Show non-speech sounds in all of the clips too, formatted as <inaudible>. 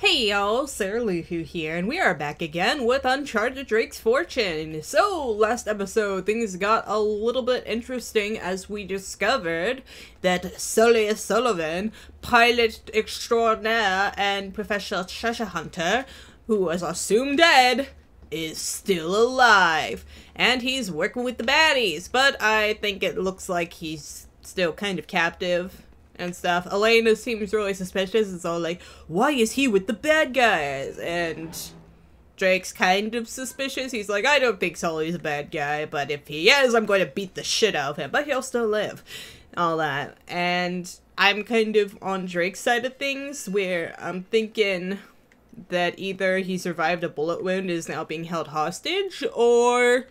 Hey y'all, Sarah Lou Who here, and we are back again with Uncharted Drake's Fortune. So, last episode, things got a little bit interesting as we discovered that Sully Sullivan, pilot extraordinaire and professional treasure hunter, who was assumed dead, is still alive. And he's working with the baddies, but I think it looks like he's still kind of captive and stuff. Elena seems really suspicious. It's all like, why is he with the bad guys? And Drake's kind of suspicious. He's like, I don't think Sully's a bad guy, but if he is, I'm going to beat the shit out of him. But he'll still live. All that. And I'm kind of on Drake's side of things, where I'm thinking that either he survived a bullet wound is now being held hostage, or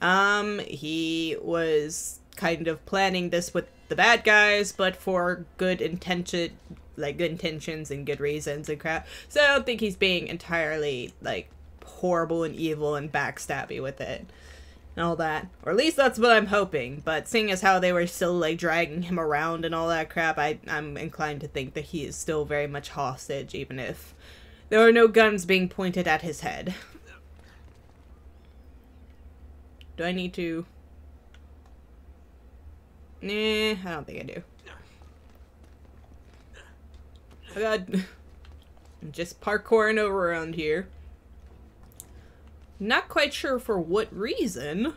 um, he was kind of planning this with the bad guys, but for good intention, like good intentions and good reasons and crap. So I don't think he's being entirely like horrible and evil and backstabby with it and all that. Or at least that's what I'm hoping. But seeing as how they were still like dragging him around and all that crap, I I'm inclined to think that he is still very much hostage, even if there are no guns being pointed at his head. Do I need to Nah, I don't think I do. Oh god. I'm just parkouring over around here. Not quite sure for what reason.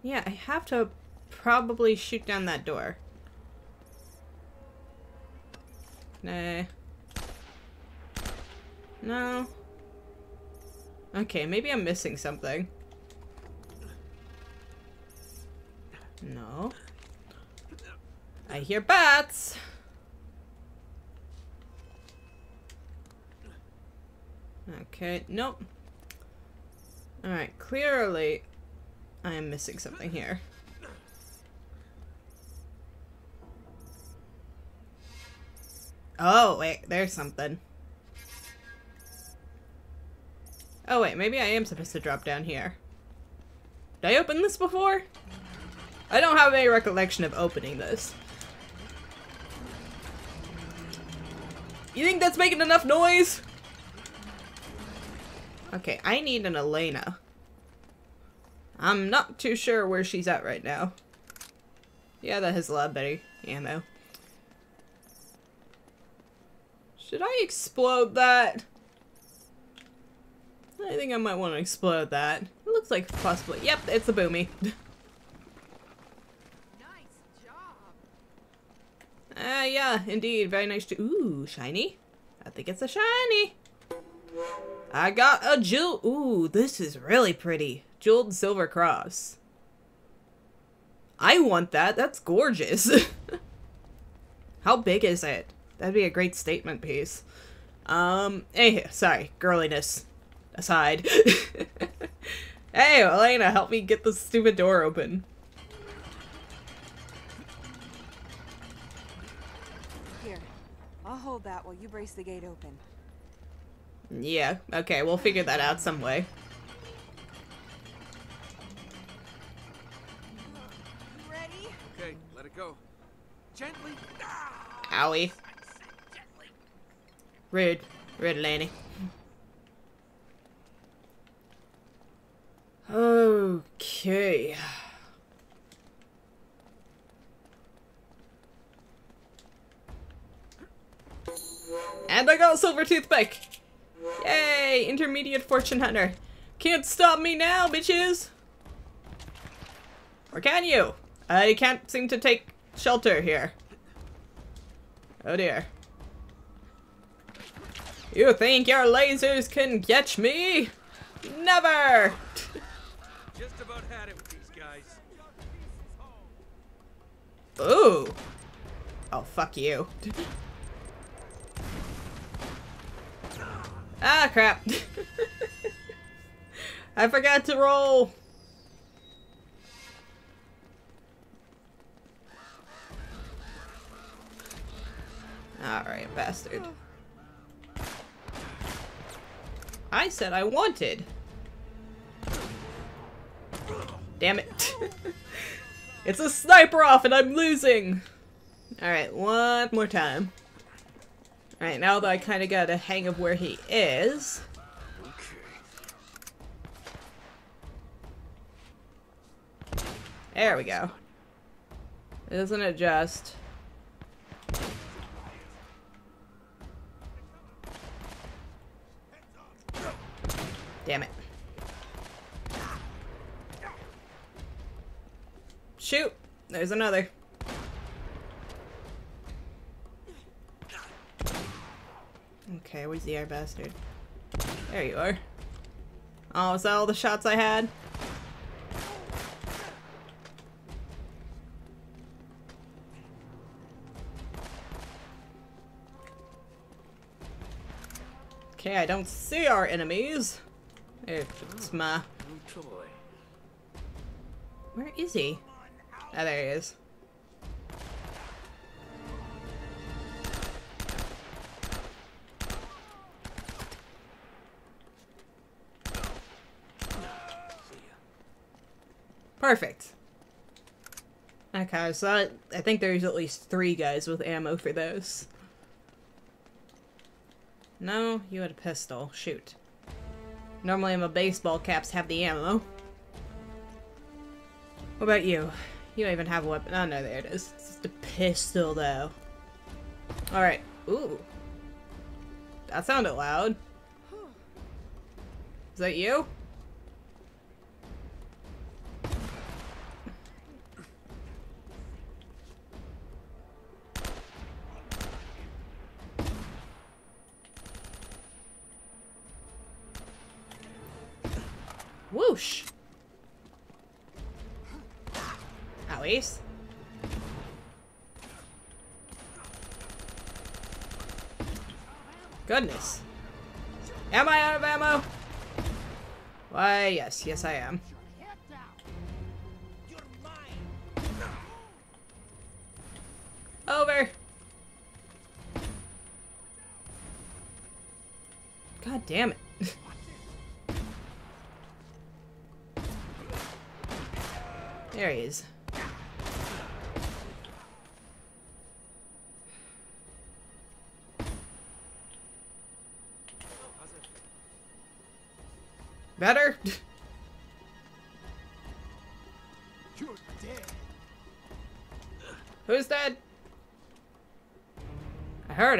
Yeah, I have to probably shoot down that door. Nah. No. Okay, maybe I'm missing something. No. I hear bats! Okay, nope. Alright, clearly I am missing something here. Oh, wait, there's something. Oh wait, maybe I am supposed to drop down here. Did I open this before? I don't have any recollection of opening this. You think that's making enough noise? Okay, I need an Elena. I'm not too sure where she's at right now. Yeah, that has a lot better ammo. Should I explode that? I think I might want to explode that. It looks like possibly- yep, it's a boomy. <laughs> Ah, uh, yeah, indeed. Very nice to- Ooh, shiny. I think it's a shiny. I got a jewel- Ooh, this is really pretty. Jeweled silver cross. I want that. That's gorgeous. <laughs> How big is it? That'd be a great statement piece. Um, hey, sorry, girliness aside. <laughs> hey, Elena, help me get this stupid door open. Hold that while you brace the gate open. Yeah, okay, we'll figure that out some way. Ready? Okay, let it go. Gently. Owie. Rude. Rude, Laney. Okay. And I got a silver toothpick! Yay! Intermediate fortune hunter. Can't stop me now, bitches! Or can you? I can't seem to take shelter here. Oh dear. You think your lasers can catch me? Never! Just about had it with these guys. Ooh. Oh, fuck you. Ah, crap. <laughs> I forgot to roll. Alright, bastard. I said I wanted. Damn it. <laughs> it's a sniper off and I'm losing. Alright, one more time. Alright, now that I kind of got a hang of where he is. There we go. Isn't it just... Damn it. Shoot! There's another. Okay, where's the air bastard? There you are. Oh, is that all the shots I had? Okay, I don't see our enemies. It's my... Where is he? Ah, there he is. Perfect. Okay, so I, I think there's at least three guys with ammo for those. No, you had a pistol. Shoot. Normally my baseball caps have the ammo. What about you? You don't even have a weapon. Oh no, there it is. It's just a pistol though. Alright. Ooh. That sounded loud. Is that you? Yes, I am.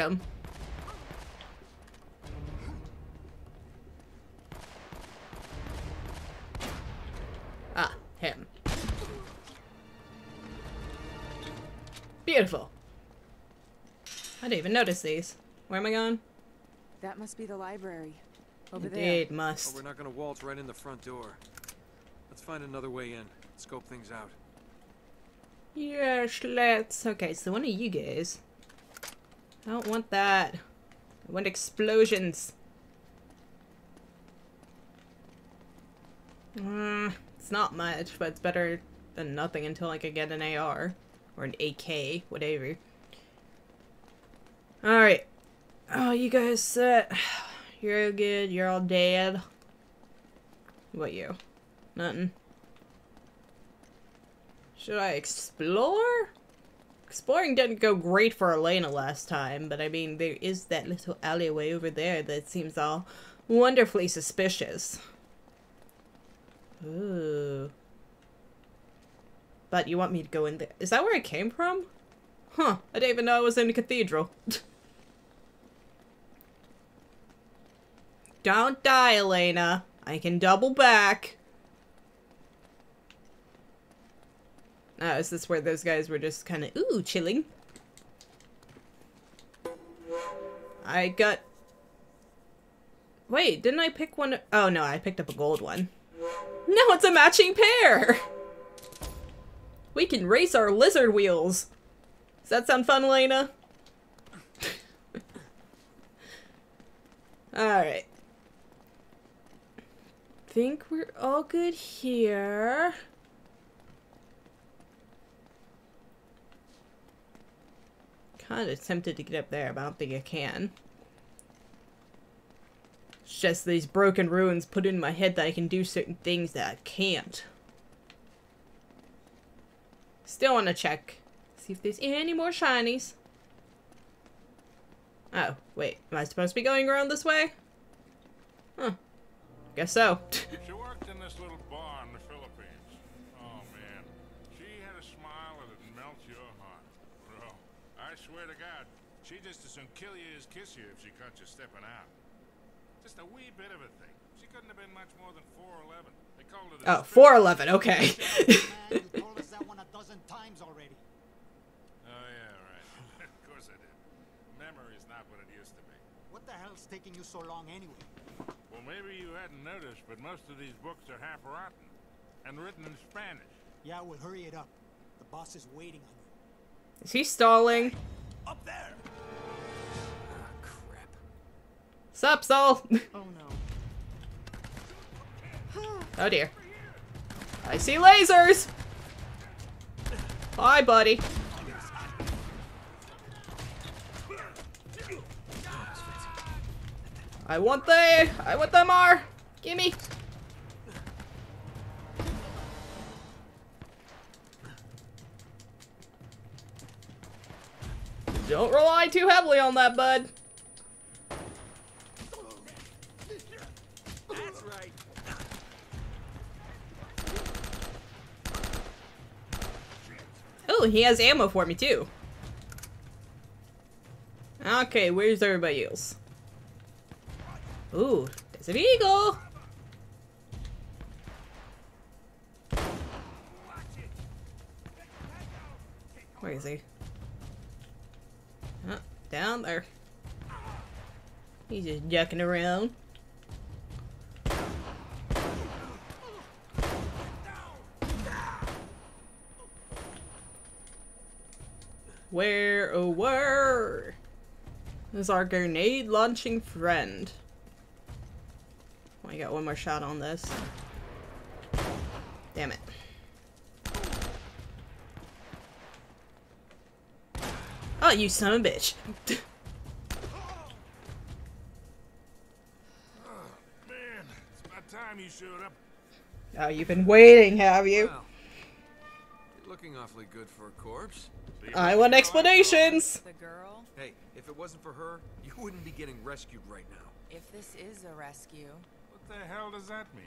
I him. Ah, him. Beautiful. I didn't even notice these. Where am I going? That must be the library. Over Indeed, Oh, must. we're not gonna waltz right in the front door. Let's find another way in. Scope things out. Yes, let's. Okay, so one of you guys. I don't want that. I want explosions. Mm, it's not much, but it's better than nothing until I can get an AR. Or an AK, whatever. Alright. Oh, you guys set. You're all good. You're all dead. What you? Nothing. Should I explore? Exploring didn't go great for Elena last time, but I mean, there is that little alleyway over there that seems all wonderfully suspicious. Ooh. But you want me to go in there? Is that where I came from? Huh, I didn't even know I was in the cathedral. <laughs> Don't die, Elena. I can double back. Oh, is this where those guys were just kind of, ooh, chilling? I got... Wait, didn't I pick one? Oh, no, I picked up a gold one. No, it's a matching pair! We can race our lizard wheels. Does that sound fun, Elena? <laughs> Alright. Think we're all good here. Kind of tempted to get up there, but I don't think I can. It's just these broken ruins put in my head that I can do certain things that I can't. Still want to check. See if there's any more shinies. Oh, wait. Am I supposed to be going around this way? Huh. Guess so. <laughs> She worked in this little she just as soon kill you as kiss you if she caught you stepping out. Just a wee bit of a thing. She couldn't have been much more than 4'11. They called her the Oh, strip- 411, okay. <laughs> Man, you told us that one a dozen times already. Oh yeah, right. <laughs> of course I did. Memory's not what it used to be. What the hell's taking you so long anyway? Well, maybe you hadn't noticed, but most of these books are half rotten and written in Spanish. Yeah, well, hurry it up. The boss is waiting on you. Is he stalling? Up there! Sup, Sol? <laughs> Oh no. <sighs> oh dear. I see lasers! Hi, buddy. I want the I want them are. Gimme. Don't rely too heavily on that, bud. Oh, he has ammo for me too. Okay, where's everybody else? Ooh, there's an eagle. Where is he? Oh, down there. He's just ducking around. Where, oh, where is our grenade launching friend? I got one more shot on this. Damn it. Oh, you son of a bitch. <laughs> oh, Man, it's about time you showed up. oh, you've been waiting, have you? Looking awfully good for a corpse. I want explanations. The girl? Hey, if it wasn't for her, you wouldn't be getting rescued right now. If this is a rescue. What the hell does that mean?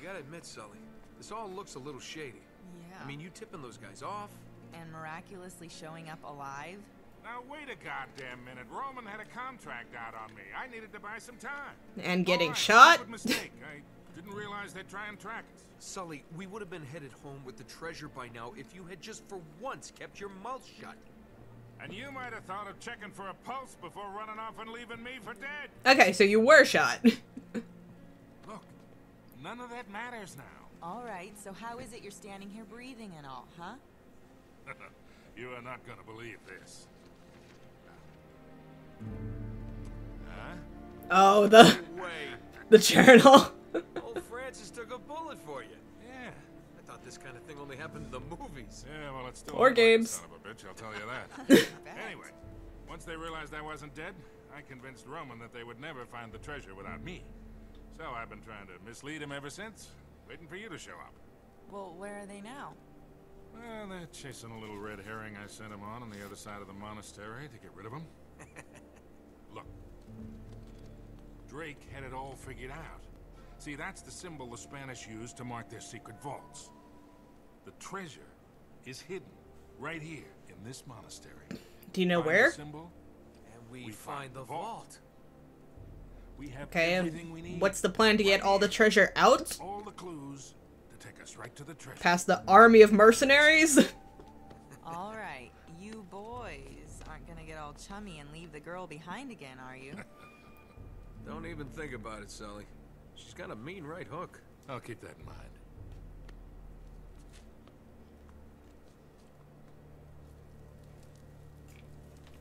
You gotta admit, Sully, this all looks a little shady. Yeah. I mean, you tipping those guys off? and miraculously showing up alive? Now wait a goddamn minute. Roman had a contract out on me. I needed to buy some time. And getting All right, shot? stupid mistake. <laughs> I didn't realize they'd try and track us. Sully, we would have been headed home with the treasure by now if you had just for once kept your mouth shut. And you might have thought of checking for a pulse before running off and leaving me for dead. Okay, so you were shot. <laughs> Look, none of that matters now. All right, so how is it you're standing here breathing and all, huh? <laughs> you are not gonna believe this. Huh? oh, the the journal. <laughs> Old Francis took a bullet for you. Yeah. I thought this kind of thing only happened in the movies. Yeah, well, it's still Or a black games. Son of a bitch, I'll tell you that. <laughs> <laughs> anyway, once they realized I wasn't dead, I convinced Roman that they would never find the treasure without me. So I've been trying to mislead him ever since, waiting for you to show up. Well, where are they now? Well, they're chasing a little red herring I sent him on on the other side of the monastery to get rid of him. <laughs> Look, Drake had it all figured out. See, that's the symbol the Spanish used to mark their secret vaults. The treasure is hidden right here in this monastery. Do you know Find the where? symbol, And we, We find, find the the vault. vault. we have Okay, everything we and need. what's the plan to get all the treasure out? all the clues to take us right to the treasure. Past the army of mercenaries? <laughs> All right, you boys aren't gonna get all chummy and leave the girl behind again, are you? <laughs> Don't even think about it, Sully. She's got a mean right hook. I'll keep that in mind.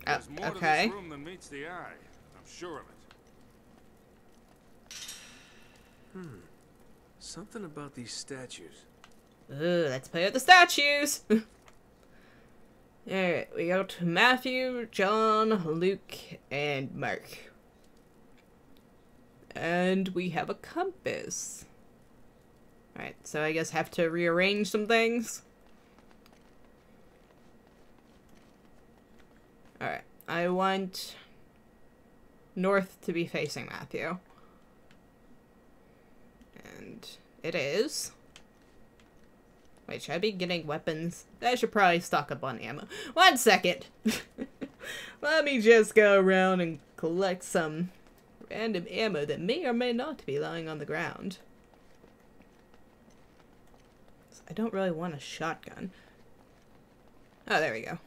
Uh, There's more to okay. this room than meets the eye. I'm sure of it. Hmm. Something about these statues. Ooh, let's play with the statues. <laughs> Alright, we got Matthew, John, Luke, and Mark. And we have a compass. Alright, so I guess have to rearrange some things. Alright. I want north to be facing Matthew. And it is. Wait, should I be getting weapons? I should probably stock up on ammo. One second! <laughs> Let me just go around and collect some random ammo that may or may not be lying on the ground. I don't really want a shotgun. Oh, there we go.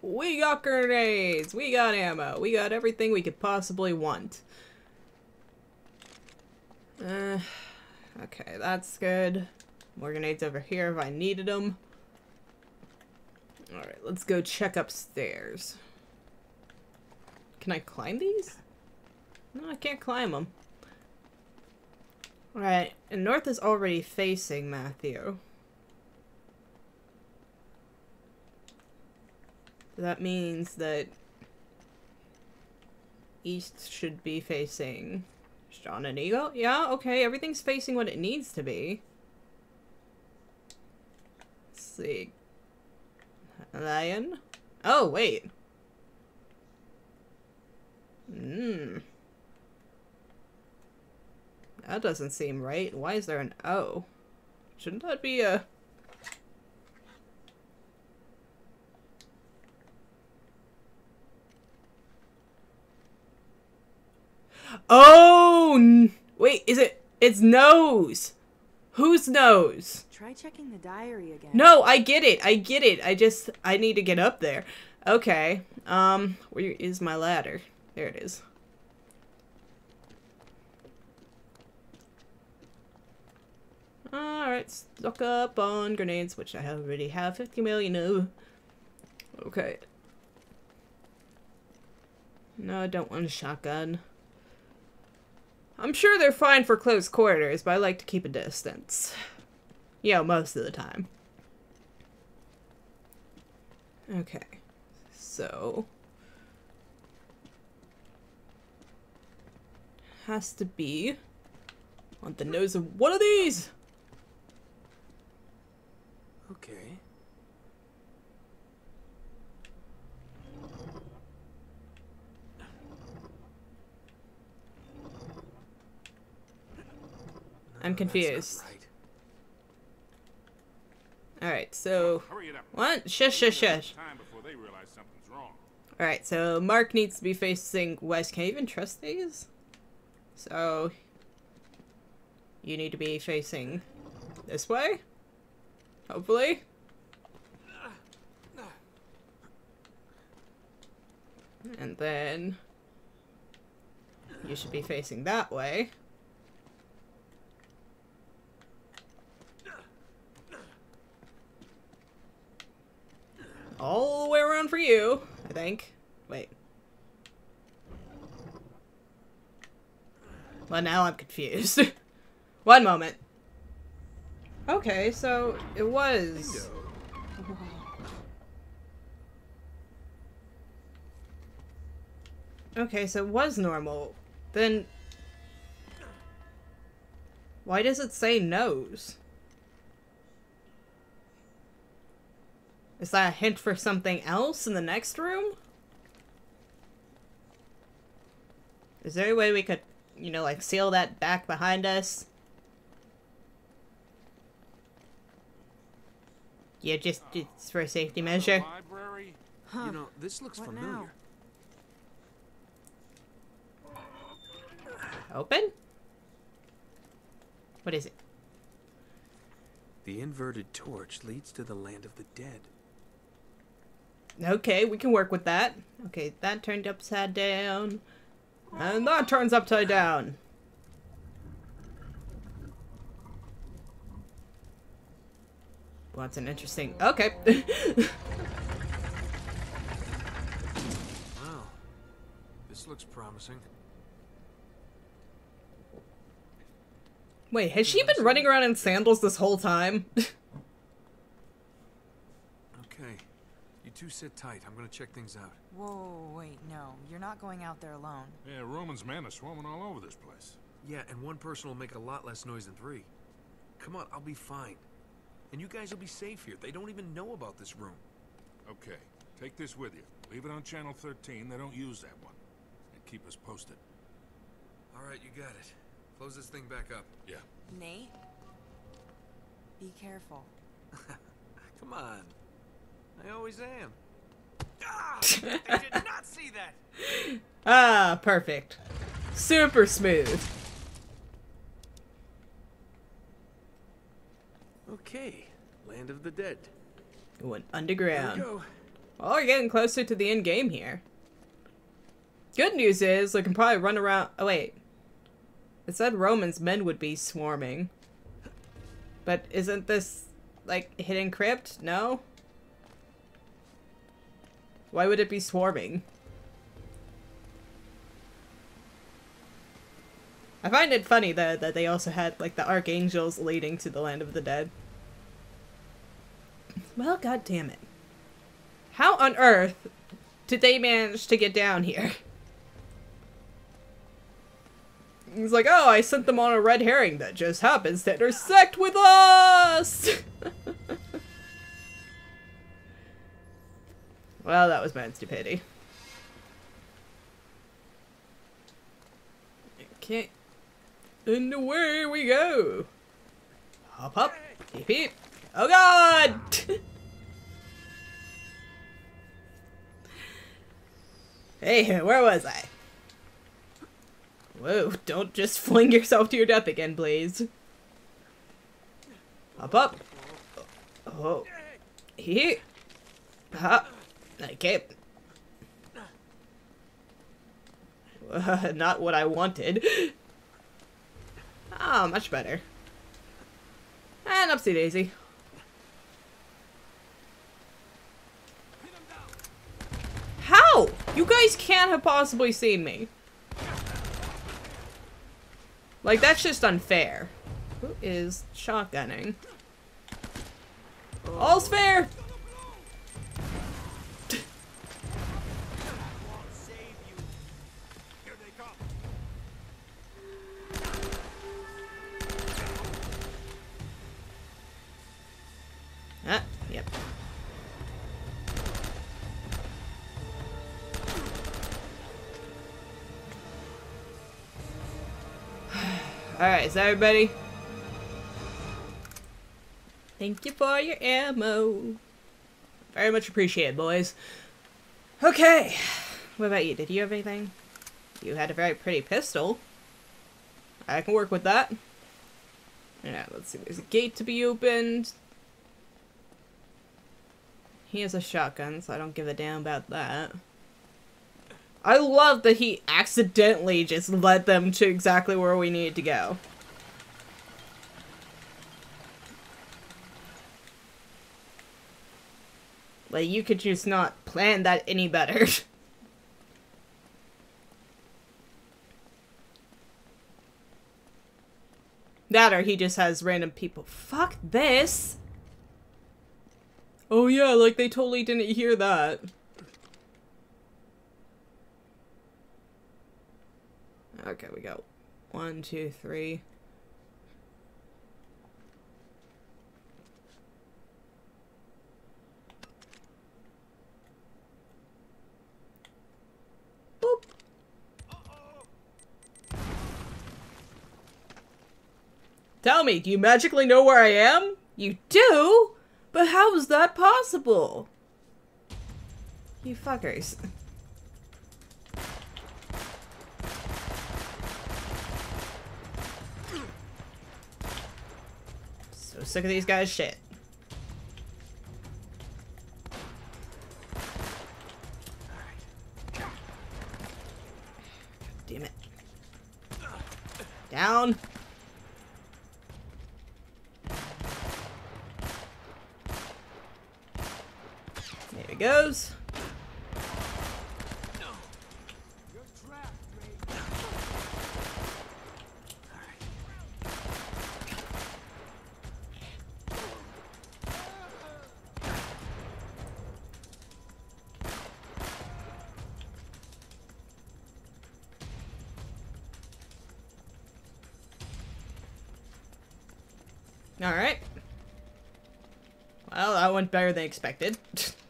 We got grenades! We got ammo! We got everything we could possibly want. Uh, okay, that's good. More grenades over here if I needed them. Alright, let's go check upstairs. Can I climb these? No, I can't climb them. Alright, and North is already facing Matthew. That means that East should be facing John and Eagle? Yeah, okay, everything's facing what it needs to be. Let's see. Lion? Oh, wait. Hmm. That doesn't seem right. Why is there an O? Shouldn't that be a... Oh! n- Wait, is it... It's nose! Whose nose? Try checking the diary again. No, I get it. I get it. I just... I need to get up there. Okay. Um, where is my ladder? There it is. Alright, stock up on grenades, which I already have 50 million of. Okay. No, I don't want a shotgun. I'm sure they're fine for close quarters, but I like to keep a distance. You know, most of the time. Okay. So. Has to be on the nose of one of these! Okay. I'm No, that's not confused. right. Alright, so. Hurry. What? Shush, shush, shush. Time before they realize something's wrong. Alright, so Mark needs to be facing west. Can I even trust these? So. You need to be facing this way? Hopefully? And then. You should be facing that way. All the way around for you, I think. Wait. Well, now I'm confused. <laughs> One moment. Okay, so it was. Okay, so it was normal. Then. Why does it say nose? Is that a hint for something else in the next room? Is there a way we could, you know, like seal that back behind us? Yeah, just it's for a safety measure. Library? Huh. You know, this looks What familiar. now? Open? What is it? The inverted torch leads to the land of the dead. Okay, we can work with that. Okay, that turned upside down. And that turns upside down. Well, that's an interesting. Okay. <laughs> Wow. This looks promising. Wait, has she been running around in sandals this whole time? <laughs> Okay. You two sit tight. I'm gonna check things out. Whoa, wait, no. You're not going out there alone. Yeah, Roman's men are swarming all over this place. Yeah, and one person will make a lot less noise than three. Come on, I'll be fine. And you guys will be safe here. They don't even know about this room. Okay, take this with you. Leave it on channel 13. They don't use that one. And keep us posted. All right, you got it. Close this thing back up. Yeah. Nate, be careful. <laughs> Come on. I always am. <laughs> Ah! I did not see that! Ah, perfect. Super smooth. Okay. Land of the dead. We Went There underground. we go. Oh, we're getting closer to the end game here. Good news is, they can probably run around. Oh, wait. It said Romans men would be swarming. But isn't this, like, hidden crypt? No? Why would it be swarming? I find it funny that, that they also had, like, the archangels leading to the land of the dead. Well, god damn it. How on earth did they manage to get down here? He's like, oh, I sent them on a red herring that just happens to intersect with us! <laughs> well, that was my stupidity. Okay. And away we go! Hop up, peep peep. Oh god! <laughs> Hey, where was I? Whoa, don't just fling yourself to your death again, please. Up, up. Oh. Here. Ha. Okay. <laughs> Not what I wanted. Ah, much better. And upsy daisy. How? You guys can't have possibly seen me. Like, that's just unfair. Who is shotgunning? All's fair! Everybody? Thank you for your ammo. Very much appreciated, boys. Okay. What about you? Did you have anything? You had a very pretty pistol. I can work with that. Yeah, let's see. There's a gate to be opened. He has a shotgun, so I don't give a damn about that. I love that he accidentally just led them to exactly where we needed to go. Like, you could just not plan that any better. <laughs> that or he just has random people. Fuck this! Oh yeah, like they totally didn't hear that. Okay, we go. One, two, three. Tell me, do you magically know where I am? You do? But how is that possible? You fuckers. So sick of these guys' shit. Damn it. Down. Goes. Alright. Well, that went better than expected. <laughs>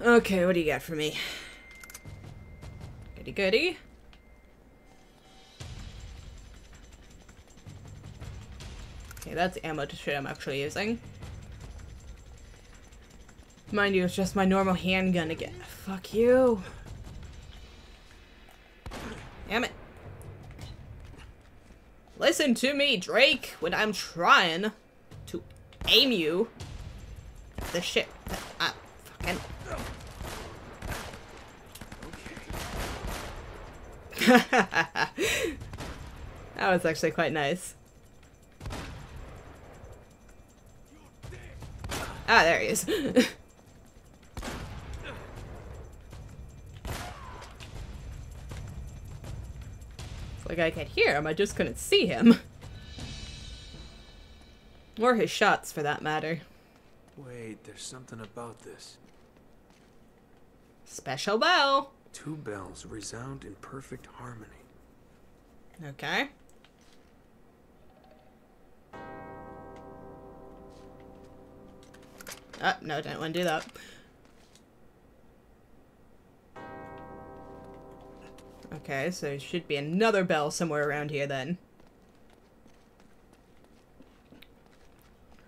Okay, what do you got for me? Goody goody. Okay, that's ammo to shit I'm actually using. Mind you, it's just my normal handgun again. Fuck you. Damn it. Listen to me, Drake, when I'm trying to aim you. The shit that I fucking. <laughs> that was actually quite nice. Ah, there he is. <laughs> like I could hear him, I just couldn't see him. Or his shots, for that matter. Wait, there's something about this. Special bell. Two bells resound in perfect harmony. Okay. Oh, no, don't want to do that. Okay, so there should be another bell somewhere around here then.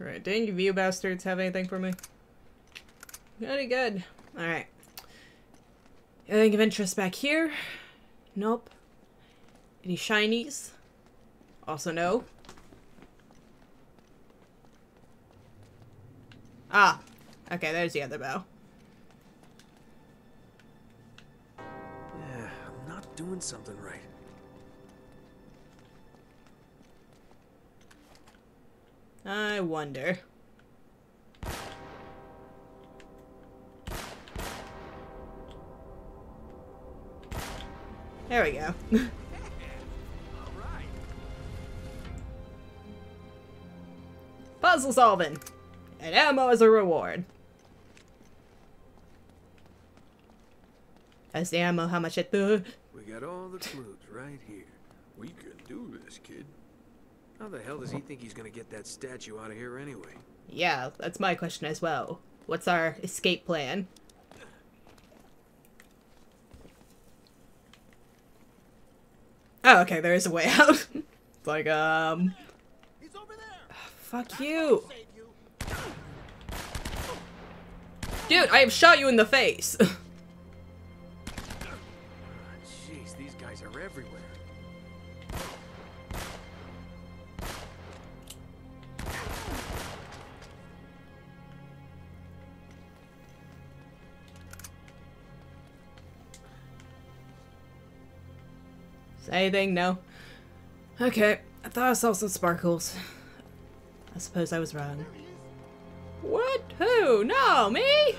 Alright, didn't you bastards have anything for me? Very good. Alright. Anything of interest back here? Nope. Any shinies? Also no. Ah. Okay, there's the other bow. Yeah, I'm not doing something right. I wonder. There we go. Puzzle solving! And ammo as a reward. As the ammo, how much it the We got all the clues right here. We can do this, kid. How the hell does he think he's gonna get that statue out of here anyway? Yeah, that's my question as well. What's our escape plan? Oh, okay, there is a way <laughs> out. it's like, um... There. Fuck you. You. Dude, I have shot you in the face. <laughs> anything? No. Okay, I thought I saw some sparkles. I suppose I was wrong. What? Who? No, me?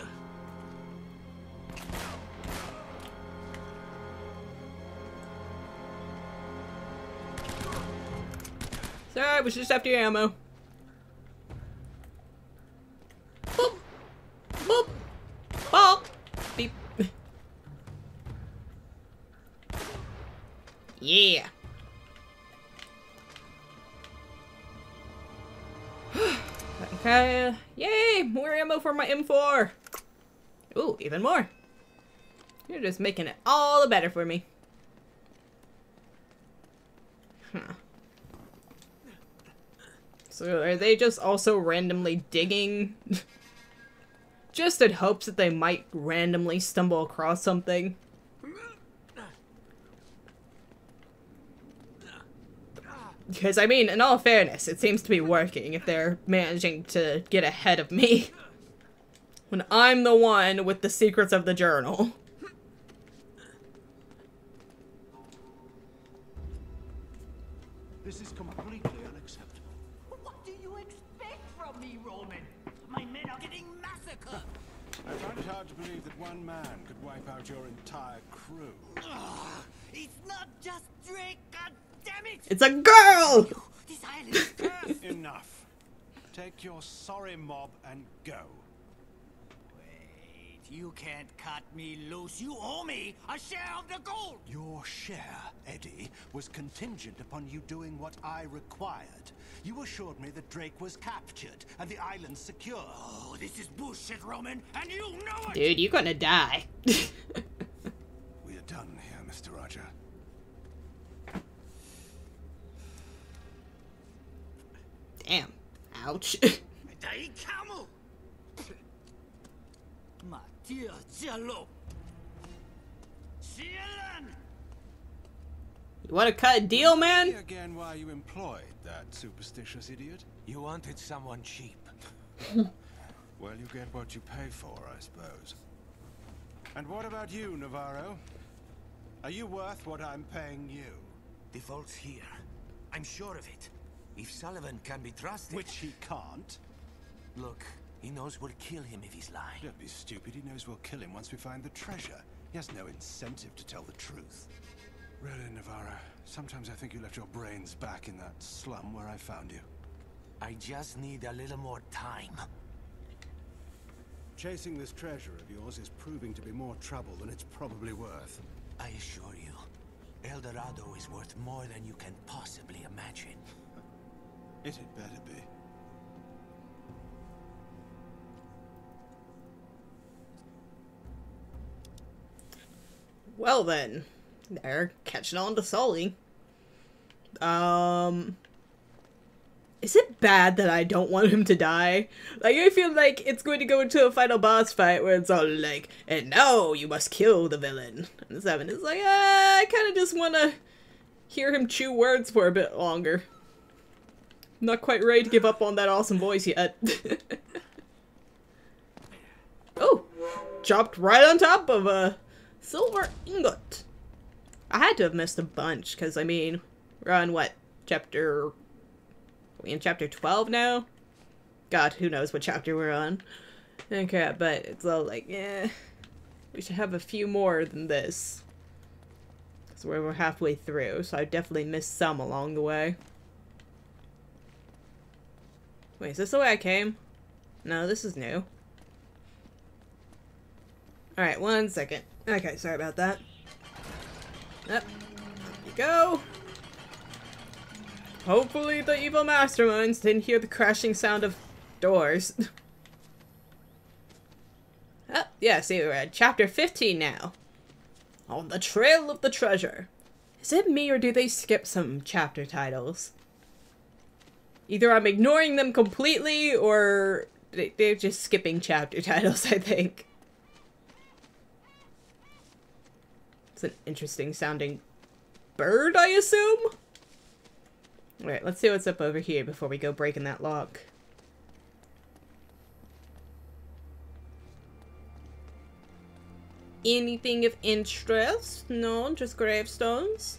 Sorry, I was just after your ammo. Just making it all the better for me. Huh. So are they just also randomly digging? <laughs> just in hopes that they might randomly stumble across something? Because, I mean, in all fairness, it seems to be working if they're managing to get ahead of me. <laughs> When I'm the one with the secrets of the journal. One man could wipe out your entire crew. Ugh, it's not just Drake, god damn it! It's a girl! This island is. Enough. Take your sorry mob and go. Wait. You can't cut me loose. You owe me a share of the gold. Your share, Eddie, was contingent upon you doing what I required. You assured me that Drake was captured and the island secure. Oh, this is bullshit, Roman, and you know it. Dude, you're gonna die. <laughs> We are done here, Mr. Raja. Damn. Ouch. <laughs> Dai Kamu. Ma dear Jello. Sielan. you wanna cut a deal, man? See again why you employed that superstitious idiot? You wanted someone cheap. <laughs> Well, you get what you pay for, I suppose. And what about you, Navarro? Are you worth what I'm paying you? The vault's here. I'm sure of it. If Sullivan can be trusted... Which he can't. Look, he knows we'll kill him if he's lying. Don't be stupid, he knows we'll kill him once we find the treasure. He has no incentive to tell the truth. Really, Navarro, sometimes I think you left your brains back in that slum where I found you. I just need a little more time. Chasing this treasure of yours is proving to be more trouble than it's probably worth. I assure you, El Dorado is worth more than you can possibly imagine. <laughs> It had better be. Well then, they're catching on to Sully. Um, is it bad that I don't want him to die? Like I feel like it's going to go into a final boss fight where it's all like, and now you must kill the villain. And Seven is like, ah, I kind of just want to hear him chew words for a bit longer. Not quite ready to give up on that awesome voice yet. <laughs> oh, dropped right on top of a silver ingot. I had to have missed a bunch because I mean, we're on what chapter? We in chapter twelve now? God, who knows what chapter we're on? Okay, but it's all like, yeah, we should have a few more than this. Because we're, we're halfway through, so I definitely missed some along the way. Wait, is this the way I came? No, this is new. Alright, one second. Okay, sorry about that. Yep. You go. Hopefully the evil masterminds didn't hear the crashing sound of doors. <laughs> oh, yeah, see, we're at chapter 15 now. On the trail of the treasure. Is it me or do they skip some chapter titles? Either I'm ignoring them completely or they're just skipping chapter <laughs> titles, I think. It's an interesting sounding bird, I assume? Alright, let's see what's up over here before we go breaking that lock. Anything of interest? No, just gravestones.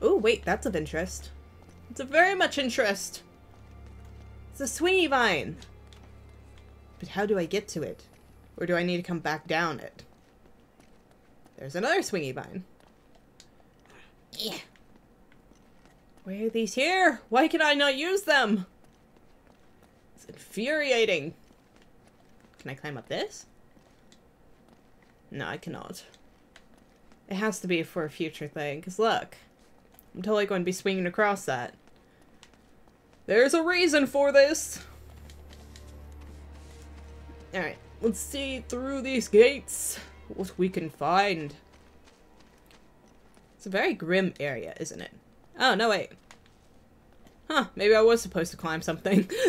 Oh, wait, that's of interest. It's of very much interest. It's a swingy vine. But how do I get to it? Or do I need to come back down it? There's another swingy vine. Yeah. Why are these here? Why can I not use them? It's infuriating. Can I climb up this? No, I cannot. It has to be for a future thing, because look. I'm totally going to be swinging across that. There's a reason for this! Alright, let's see through these gates what we can find. It's a very grim area, isn't it? Oh, no, wait. Huh, maybe I was supposed to climb something. <laughs>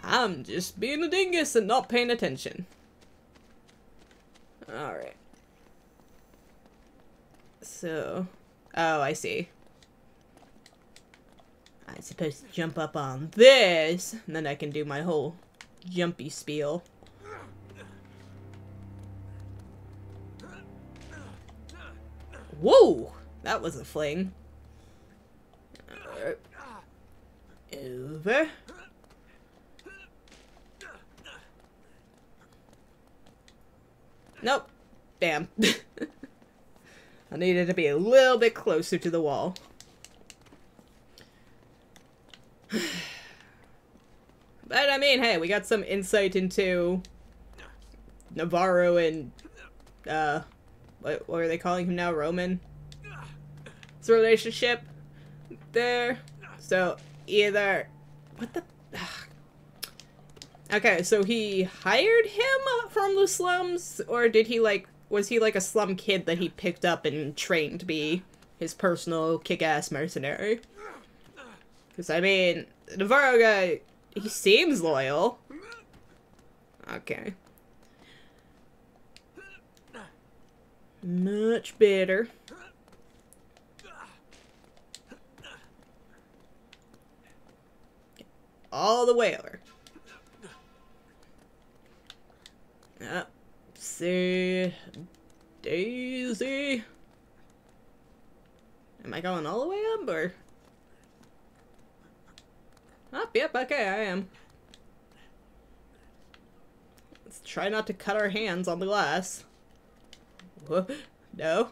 I'm just being a dingus and not paying attention. Alright. So... Oh, I see. I'm supposed to jump up on this, and then I can do my whole jumpy spiel. Whoa! That was a fling. Over. Nope. Damn. <laughs> I needed to be a little bit closer to the wall. <sighs> But I mean, hey, we got some insight into Navarro and uh what, what are they calling him now? Roman? His relationship there. So either what the Okay, so he hired him from the slums or did he like was he like a slum kid that he picked up and trained to be his personal kick-ass mercenary? Cuz I mean, Navarro guy he seems loyal. Okay. Much better. All the way over. Yep. See. Daisy. Am I going all the way up or? Up, yep, okay, I am. Let's try not to cut our hands on the glass. <laughs> No.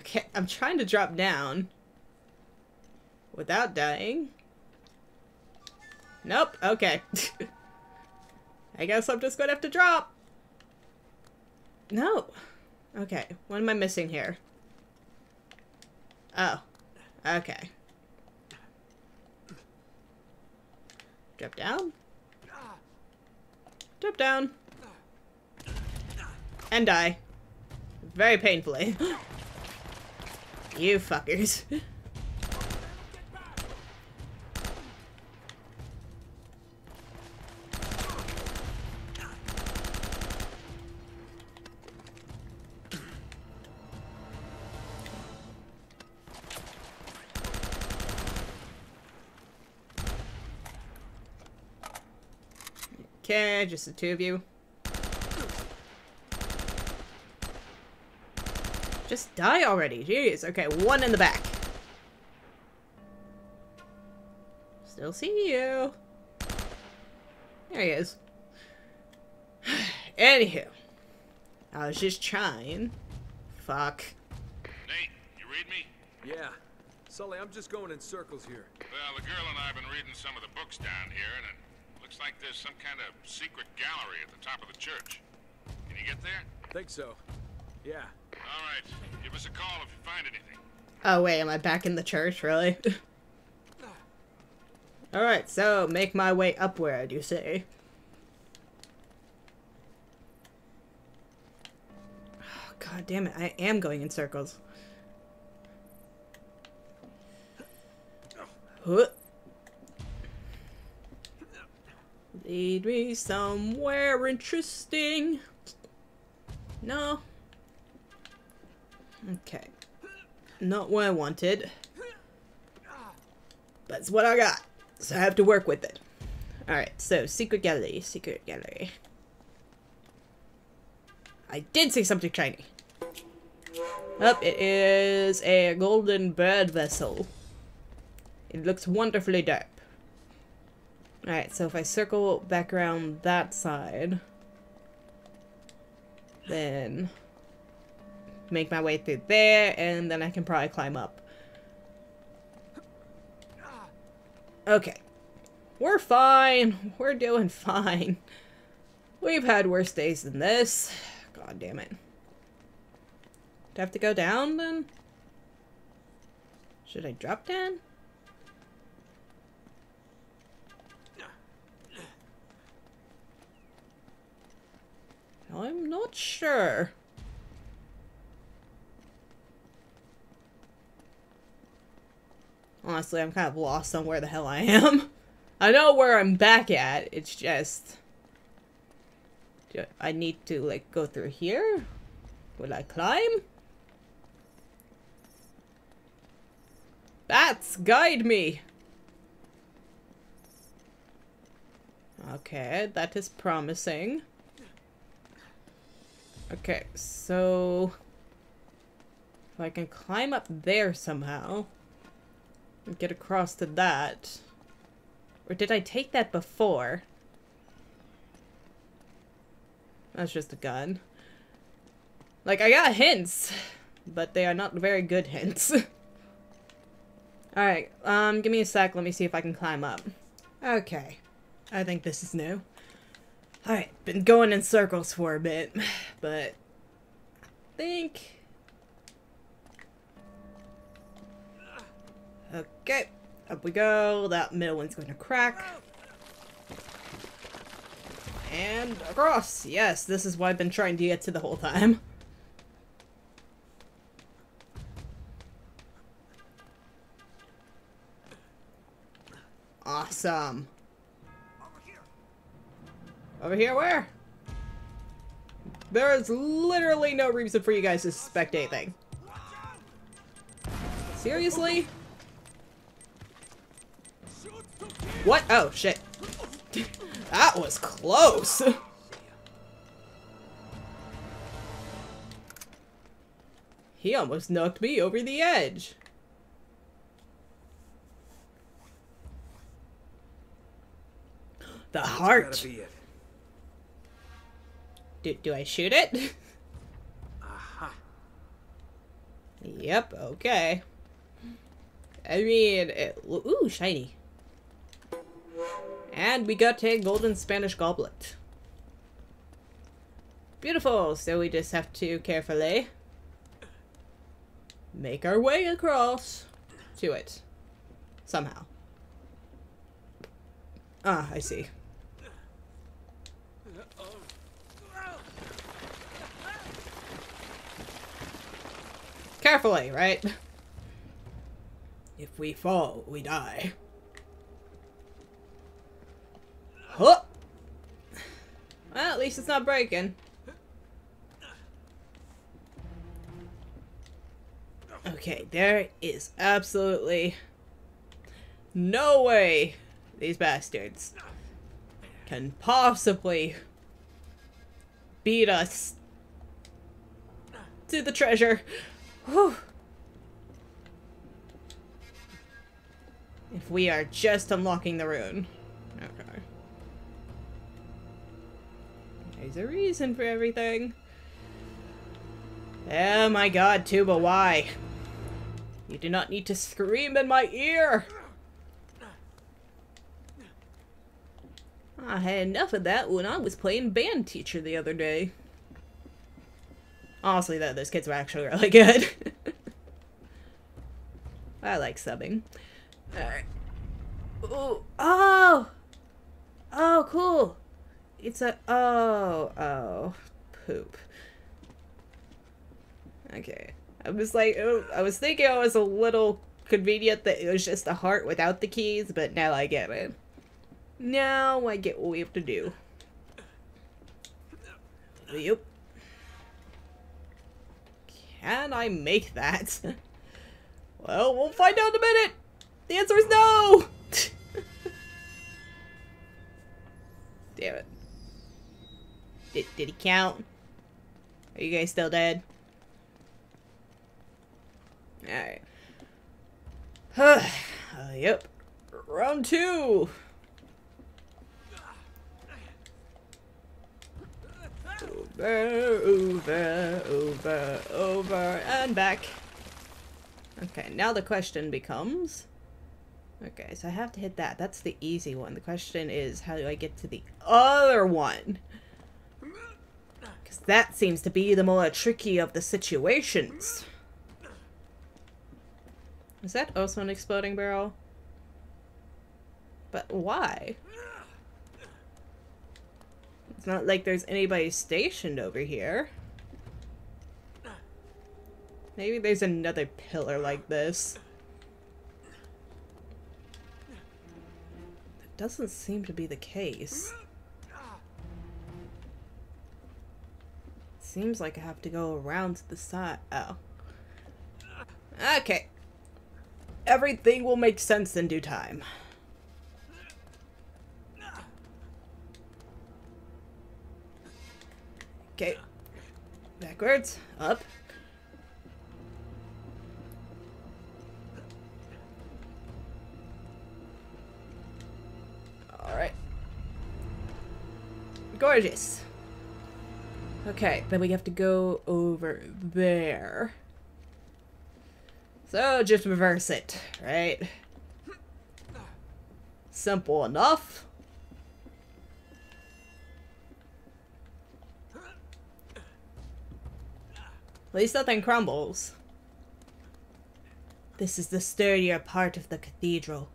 Okay, I'm trying to drop down. Without dying. Nope, okay. <laughs> I guess I'm just gonna have to drop. No. Okay, what am I missing here? Oh. Okay. Drop down. Drop down. And die. Very painfully. <gasps> you fuckers. Okay, just the two of you. Just die already, jeez. Okay, one in the back. Still see you. There he is. <sighs> Anywho. I was just trying. Fuck. Nate, you read me? Yeah. Sully, I'm just going in circles here. Well, the girl and I have been reading some of the books down here, and it looks like there's some kind of secret gallery at the top of the church. Can you get there? Think so. Yeah. All right. Give us a call if you find anything. Oh wait, am I back in the church, really? <laughs> Alright, so make my way upward, you say? Oh, God damn it, I am going in circles. Oh. Huh. Lead me somewhere interesting. No. Okay. Not what I wanted. But it's what I got. So I have to work with it. Alright, so secret gallery, secret gallery. I did see something shiny. Up, oh, it is a golden bird vessel. It looks wonderfully dope. Alright, so if I circle back around that side, then make my way through there, and then I can probably climb up. Okay. We're fine. We're doing fine. We've had worse days than this. God damn it. Do I have to go down, then? Should I drop down? I'm not sure. Honestly, I'm kind of lost on where the hell I am. <laughs> I know where I'm back at, it's just... I need to, like, go through here? Will I climb? Bats, guide me! Okay, that is promising. Okay, so... If I can climb up there somehow... And get across to that... Or did I take that before? That's just a gun. Like, I got hints, but they are not very good hints. <laughs> Alright, um, give me a sec, let me see if I can climb up. Okay. I think this is new. Alright, been going in circles for a bit, <sighs> but I think. Okay, up we go. That middle one's going to crack. And across. Yes, this is what I've been trying to get to the whole time. Awesome. Over here, where? There is literally no reason for you guys to suspect anything. Seriously? What? Oh, shit. <laughs> that was close. <laughs> he almost knocked me over the edge. <gasps> The heart. Gotta be it. Do, do I shoot it? <laughs> Aha. yep, okay. I mean, it, ooh, shiny. And we got a golden Spanish goblet. Beautiful, so we just have to carefully make our way across to it. Somehow. Ah, I see. Carefully, right? If we fall, we die. Huh! Well, at least it's not breaking. Okay, there is absolutely no way these bastards can possibly beat us to the treasure. Whew. If we are just unlocking the rune. Okay. There's a reason for everything. Oh my god, Tuba, why? You do not need to scream in my ear! I had enough of that when I was playing band teacher the other day. Honestly, though, those kids were actually really <laughs> good. I like subbing. Alright. Oh! Oh, cool! It's a- oh, oh. Poop. Okay. I was like, oh, I was thinking it was a little convenient that it was just a heart without the keys, but now I get it. Now I get what we have to do. Yep. Can I make that? <laughs> well, we'll find out in a minute! The answer is no! <laughs> Damn it. Did, did he count? Are you guys still dead? Alright. <sighs> uh, yep. Round two! Over, over, over, over, and back. Okay, now the question becomes... Okay, so I have to hit that. That's the easy one. The question is, how do I get to the other one? Because that seems to be the more tricky of the situations. Is that also an exploding barrel? But why? It's not like there's anybody stationed over here. Maybe there's another pillar like this. That doesn't seem to be the case. Seems like I have to go around to the side. Oh. Okay. Everything will make sense in due time. Okay. Backwards. Up. Alright. Gorgeous. Okay, then we have to go over there. So just reverse it, right? Simple enough. At least nothing crumbles. This is the sturdier part of the cathedral.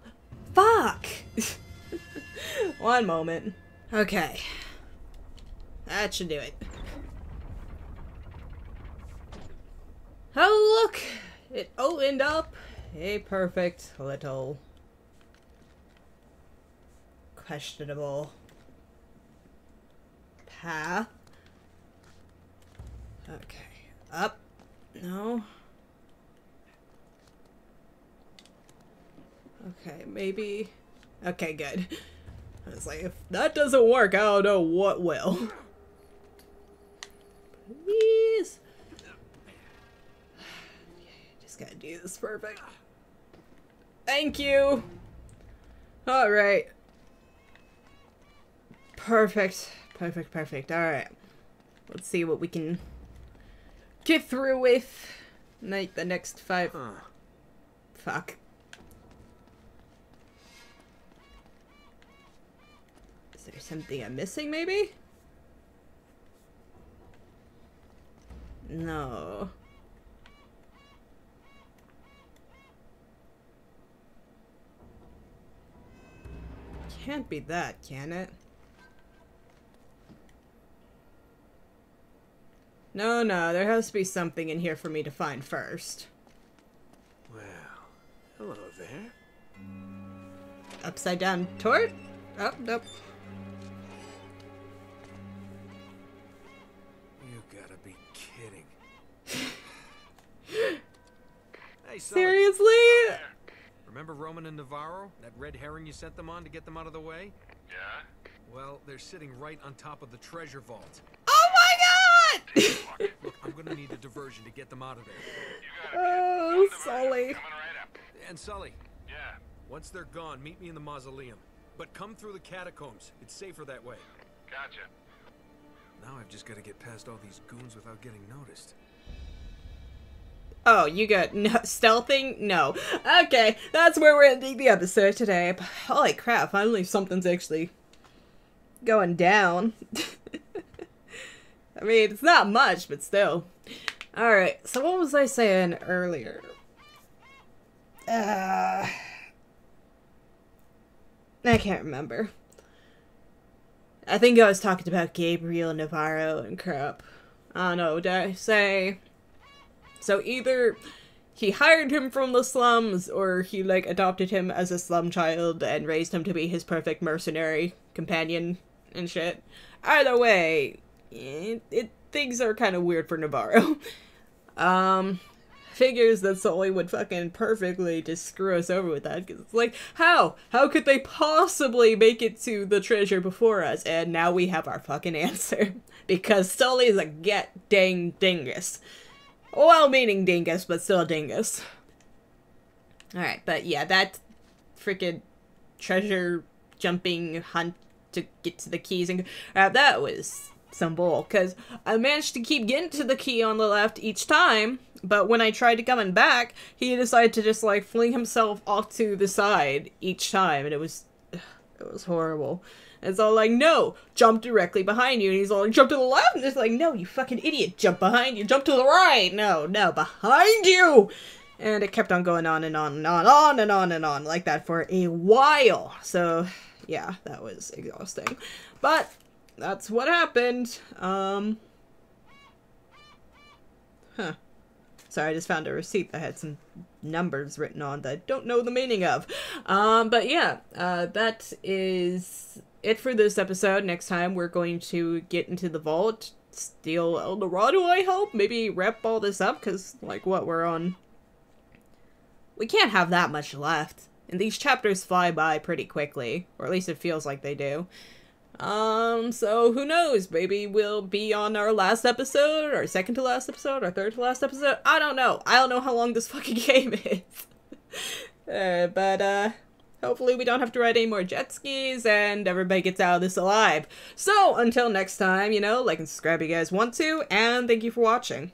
Fuck! <laughs> One moment. Okay. That should do it. Oh, look! It opened up a perfect little questionable path. Okay. Up. No. Okay, maybe. Okay, good. I was like, if that doesn't work, I don't know what will. Please. <sighs> Just gotta do this perfect. Thank you. All right. Perfect. Perfect, perfect. All right. Let's see what we can get through with. Like the next five. Huh. Fuck. Is there something I'm missing, maybe? No. Can't be that, can it? No, no, there has to be something in here for me to find first. Well, hello there. Upside down tort? Oh, nope. You gotta be kidding. <laughs> hey, Sully. Seriously? Remember Roman and Navarro? That red herring you sent them on to get them out of the way? Yeah? Well, they're sitting right on top of the treasure vault. Oh my god! Look, I'm gonna need a diversion to get them out of there. You got it. oh. Sully. Right up. And Sully, Yeah. once they're gone, meet me in the mausoleum. But come through the catacombs. It's safer that way. Gotcha. Now I've just gotta get past all these goons without getting noticed. Oh, you got no stealthing? No. Okay, that's where we're ending the episode today. But holy crap, finally something's actually going down. <laughs> I mean, it's not much, but still. Alright, so what was I saying earlier? Uh, I can't remember. I think I was talking about Gabriel Navarro and crap. I don't know, did I say... So either he hired him from the slums or he like adopted him as a slum child and raised him to be his perfect mercenary companion and shit. Either way, it, it things are kind of weird for Navarro. <laughs> um figures that Sully would fucking perfectly just screw us over with that because it's like how? How could they possibly make it to the treasure before us? And now we have our fucking answer. <laughs> Because Sully is a get dang dingus. Well meaning dingus but still a dingus. All right but yeah that freaking treasure jumping hunt to get to the keys and uh, that was some bull because I managed to keep getting to the key on the left each time, but when I tried to come coming back, he decided to just like fling himself off to the side each time, and it was it was horrible. And it's all like, no, jump directly behind you, and he's all like, jump to the left, and it's like, no, you fucking idiot, jump behind you, jump to the right, no, no, behind you. And it kept on going on and on and on, on and on and on like that for a while. So, yeah, that was exhausting. But that's what happened. Um. Huh. Sorry, I just found a receipt that had some numbers written on that I don't know the meaning of. Um, but yeah, uh, that is it for this episode. Next time, we're going to get into the vault, steal El Dorado, I hope. Maybe wrap all this up, because, like, what, we're on. We can't have that much left. And these chapters fly by pretty quickly, or at least it feels like they do. Um, so who knows? Maybe we'll be on our last episode, or second to last episode, or third to last episode. I don't know. I don't know how long this <laughs> fucking game is. <laughs> uh, but, uh, hopefully we don't have to ride any more jet skis, and everybody gets out of this alive. So, until next time, you know, like and subscribe if you guys want to, and thank you for watching.